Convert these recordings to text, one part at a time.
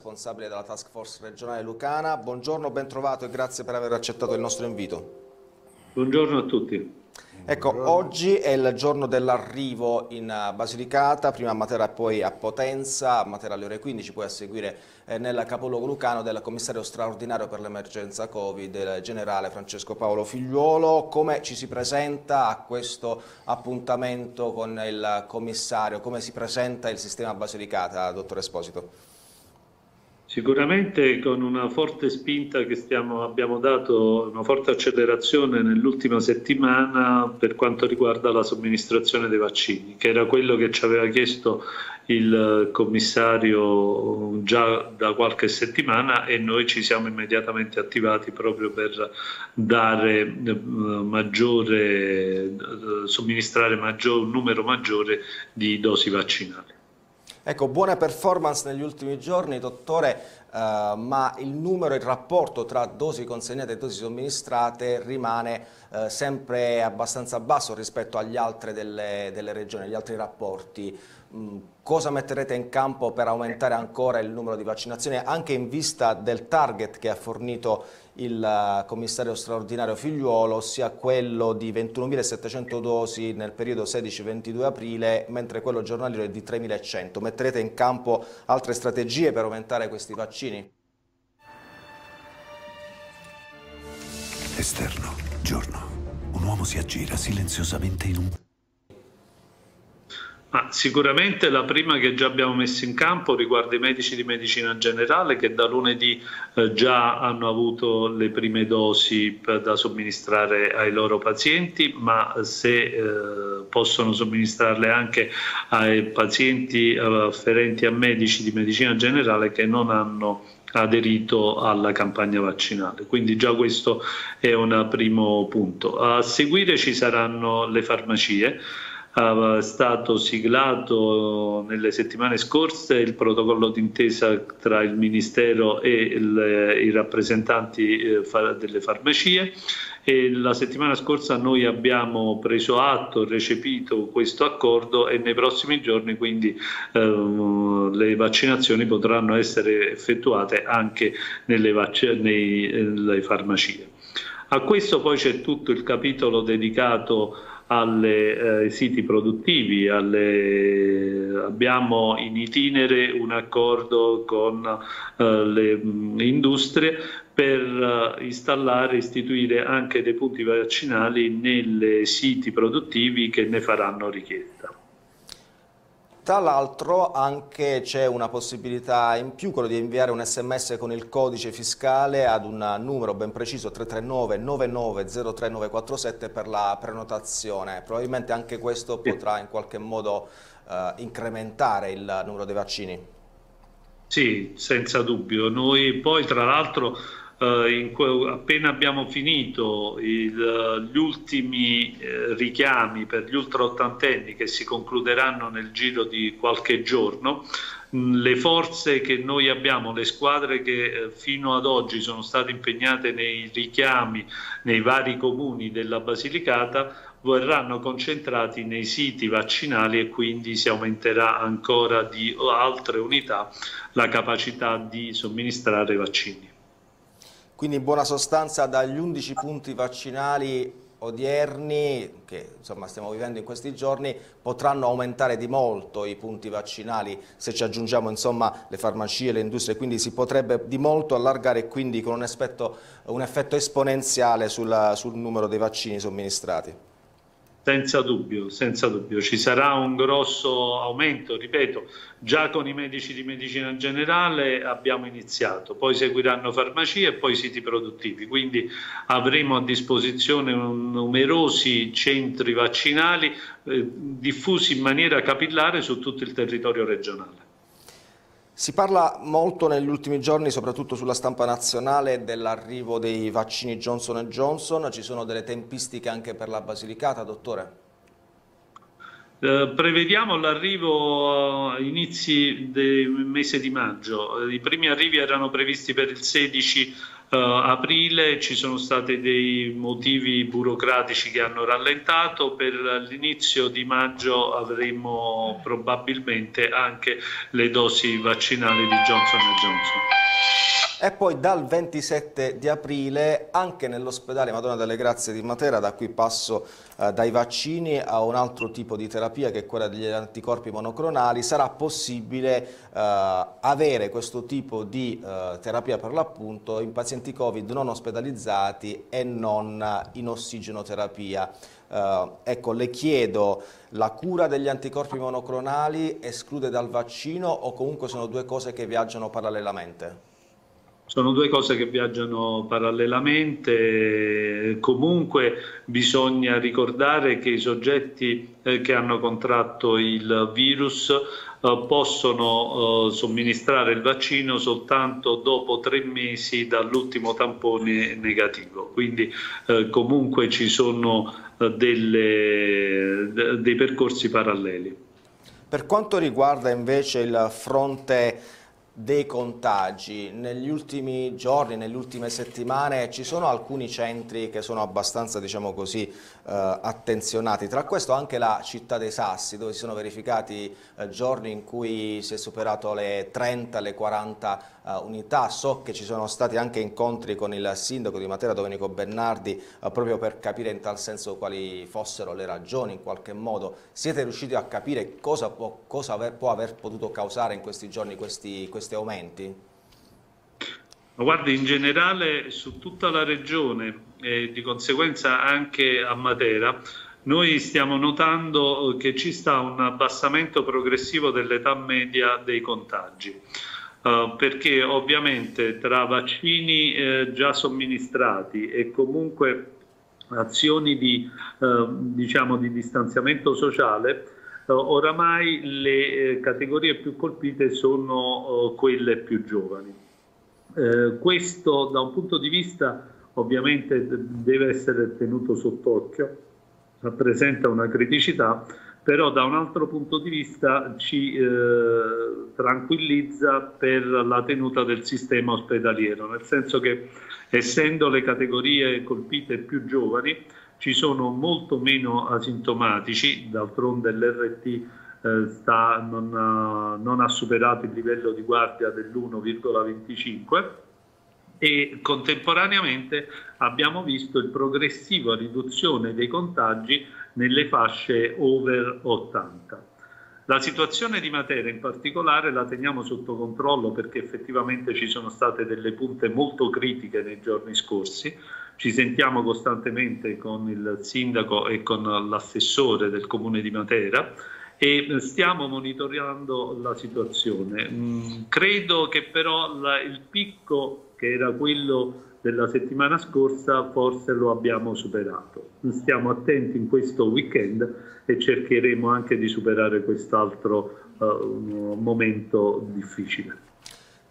responsabile della task force regionale Lucana. Buongiorno, ben trovato e grazie per aver accettato il nostro invito. Buongiorno a tutti. Ecco, oggi è il giorno dell'arrivo in eh, Basilicata, prima a Matera e poi a Potenza, a Matera alle ore 15, poi a seguire eh, nel capoluogo lucano del commissario straordinario per l'emergenza Covid, il generale Francesco Paolo Figliuolo. Come ci si presenta a questo appuntamento con il commissario? Come si presenta il sistema Basilicata, dottor Esposito? Sicuramente con una forte spinta che stiamo, abbiamo dato, una forte accelerazione nell'ultima settimana per quanto riguarda la somministrazione dei vaccini, che era quello che ci aveva chiesto il commissario già da qualche settimana e noi ci siamo immediatamente attivati proprio per dare eh, maggiore, eh, somministrare maggior, un numero maggiore di dosi vaccinali. Ecco, buona performance negli ultimi giorni, dottore, eh, ma il numero, il rapporto tra dosi consegnate e dosi somministrate rimane eh, sempre abbastanza basso rispetto agli altri delle, delle regioni, agli altri rapporti. Mm, cosa metterete in campo per aumentare ancora il numero di vaccinazioni anche in vista del target che ha fornito il eh, commissario straordinario Figliuolo, ossia quello di 21.700 dosi nel periodo 16-22 aprile, mentre quello giornaliero è di 3.100. Metterete in campo altre strategie per aumentare questi vaccini? Esterno, giorno. Un uomo si aggira silenziosamente in un ma sicuramente la prima che già abbiamo messo in campo riguarda i medici di medicina generale che da lunedì eh, già hanno avuto le prime dosi da somministrare ai loro pazienti, ma se eh, possono somministrarle anche ai pazienti eh, afferenti a medici di medicina generale che non hanno aderito alla campagna vaccinale. Quindi già questo è un primo punto. A seguire ci saranno le farmacie è stato siglato nelle settimane scorse il protocollo d'intesa tra il Ministero e il, i rappresentanti eh, delle farmacie e la settimana scorsa noi abbiamo preso atto, recepito questo accordo e nei prossimi giorni quindi eh, le vaccinazioni potranno essere effettuate anche nelle, nei, nelle farmacie. A questo poi c'è tutto il capitolo dedicato ai eh, siti produttivi, alle... abbiamo in itinere un accordo con eh, le mh, industrie per uh, installare e istituire anche dei punti vaccinali nei siti produttivi che ne faranno richiesta. Tra l'altro anche c'è una possibilità in più, quello di inviare un sms con il codice fiscale ad un numero ben preciso 339 9903 per la prenotazione. Probabilmente anche questo potrà in qualche modo eh, incrementare il numero dei vaccini. Sì, senza dubbio. Noi poi tra l'altro eh, appena abbiamo finito il, gli ultimi eh, richiami per gli ultraottantenni che si concluderanno nel giro di qualche giorno, le forze che noi abbiamo, le squadre che eh, fino ad oggi sono state impegnate nei richiami nei vari comuni della Basilicata verranno concentrati nei siti vaccinali e quindi si aumenterà ancora di altre unità la capacità di somministrare vaccini. Quindi in buona sostanza dagli 11 punti vaccinali odierni, che insomma stiamo vivendo in questi giorni, potranno aumentare di molto i punti vaccinali se ci aggiungiamo insomma le farmacie, le industrie, quindi si potrebbe di molto allargare quindi con un, aspetto, un effetto esponenziale sul, sul numero dei vaccini somministrati. Senza dubbio, senza dubbio, ci sarà un grosso aumento, ripeto, già con i medici di medicina generale abbiamo iniziato, poi seguiranno farmacie e poi siti produttivi, quindi avremo a disposizione numerosi centri vaccinali eh, diffusi in maniera capillare su tutto il territorio regionale. Si parla molto negli ultimi giorni, soprattutto sulla stampa nazionale, dell'arrivo dei vaccini Johnson Johnson. Ci sono delle tempistiche anche per la Basilicata, dottore? Eh, prevediamo l'arrivo a inizi del mese di maggio. I primi arrivi erano previsti per il 16 uh, aprile ci sono stati dei motivi burocratici che hanno rallentato, per l'inizio di maggio avremo probabilmente anche le dosi vaccinali di Johnson Johnson. E poi dal 27 di aprile anche nell'ospedale Madonna delle Grazie di Matera, da qui passo eh, dai vaccini a un altro tipo di terapia che è quella degli anticorpi monoclonali, sarà possibile eh, avere questo tipo di eh, terapia per l'appunto in pazienti Covid non ospedalizzati e non in ossigenoterapia. Uh, ecco, le chiedo, la cura degli anticorpi monoclonali esclude dal vaccino o comunque sono due cose che viaggiano parallelamente? Sono due cose che viaggiano parallelamente, comunque bisogna ricordare che i soggetti eh, che hanno contratto il virus eh, possono eh, somministrare il vaccino soltanto dopo tre mesi dall'ultimo tampone negativo, quindi comunque ci sono delle, dei percorsi paralleli. Per quanto riguarda invece il fronte dei contagi. Negli ultimi giorni, nelle ultime settimane ci sono alcuni centri che sono abbastanza diciamo così, eh, attenzionati, tra questo anche la città dei Sassi dove si sono verificati eh, giorni in cui si è superato le 30, le 40 eh, unità. So che ci sono stati anche incontri con il sindaco di Matera Domenico Bernardi eh, proprio per capire in tal senso quali fossero le ragioni in qualche modo. Siete riusciti a capire cosa può, cosa aver, può aver potuto causare in questi giorni questi, questi aumenti? Guardi, in generale su tutta la regione e di conseguenza anche a Matera, noi stiamo notando che ci sta un abbassamento progressivo dell'età media dei contagi. Uh, perché ovviamente tra vaccini eh, già somministrati e comunque azioni di, uh, diciamo, di distanziamento sociale oramai le eh, categorie più colpite sono oh, quelle più giovani. Eh, questo da un punto di vista ovviamente deve essere tenuto sott'occhio, rappresenta una criticità, però da un altro punto di vista ci eh, tranquillizza per la tenuta del sistema ospedaliero, nel senso che essendo le categorie colpite più giovani, ci sono molto meno asintomatici, d'altronde l'RT eh, non, ha, non ha superato il livello di guardia dell'1,25 e contemporaneamente abbiamo visto il progressiva riduzione dei contagi nelle fasce over 80. La situazione di Matera in particolare la teniamo sotto controllo perché effettivamente ci sono state delle punte molto critiche nei giorni scorsi, ci sentiamo costantemente con il sindaco e con l'assessore del comune di Matera e stiamo monitorando la situazione. Mm, credo che però il picco che era quello della settimana scorsa forse lo abbiamo superato. Stiamo attenti in questo weekend e cercheremo anche di superare quest'altro uh, momento difficile.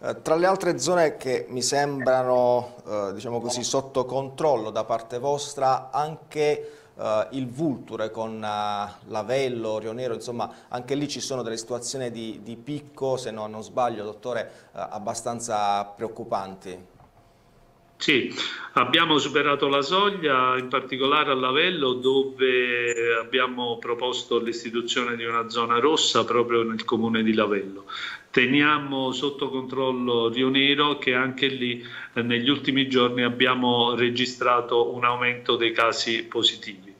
Eh, tra le altre zone che mi sembrano eh, diciamo così, sotto controllo da parte vostra anche eh, il Vulture con eh, Lavello, Rio Nero, insomma anche lì ci sono delle situazioni di, di picco, se no, non sbaglio dottore, eh, abbastanza preoccupanti. Sì, abbiamo superato la soglia, in particolare a Lavello, dove abbiamo proposto l'istituzione di una zona rossa proprio nel comune di Lavello. Teniamo sotto controllo Rio Nero che anche lì eh, negli ultimi giorni abbiamo registrato un aumento dei casi positivi.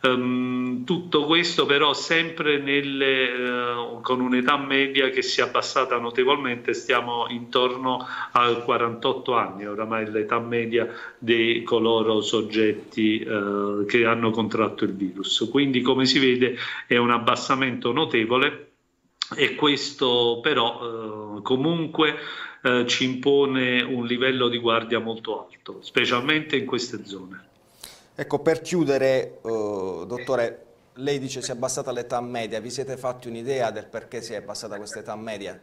Um, tutto questo però sempre nelle, uh, con un'età media che si è abbassata notevolmente, stiamo intorno ai 48 anni, oramai l'età media di coloro soggetti uh, che hanno contratto il virus. Quindi come si vede è un abbassamento notevole e questo però eh, comunque eh, ci impone un livello di guardia molto alto, specialmente in queste zone. Ecco, per chiudere, eh, dottore, lei dice si è abbassata l'età media, vi siete fatti un'idea del perché si è abbassata questa età media?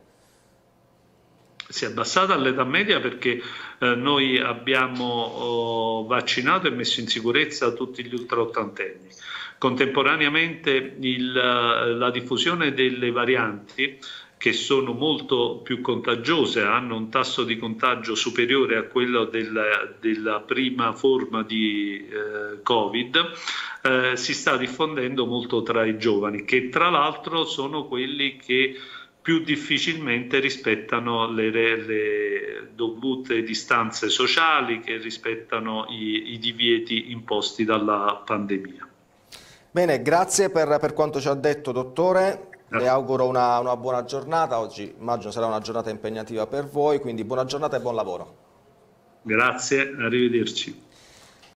Si è abbassata l'età media perché eh, noi abbiamo oh, vaccinato e messo in sicurezza tutti gli ultra ottantenni. Contemporaneamente il, la diffusione delle varianti che sono molto più contagiose, hanno un tasso di contagio superiore a quello della, della prima forma di eh, Covid, eh, si sta diffondendo molto tra i giovani, che tra l'altro sono quelli che più difficilmente rispettano le, le dovute distanze sociali, che rispettano i, i divieti imposti dalla pandemia. Bene, grazie per, per quanto ci ha detto, dottore. Le auguro una, una, buona giornata, oggi immagino sarà una giornata impegnativa per voi, quindi buona giornata e buon lavoro. Grazie, arrivederci.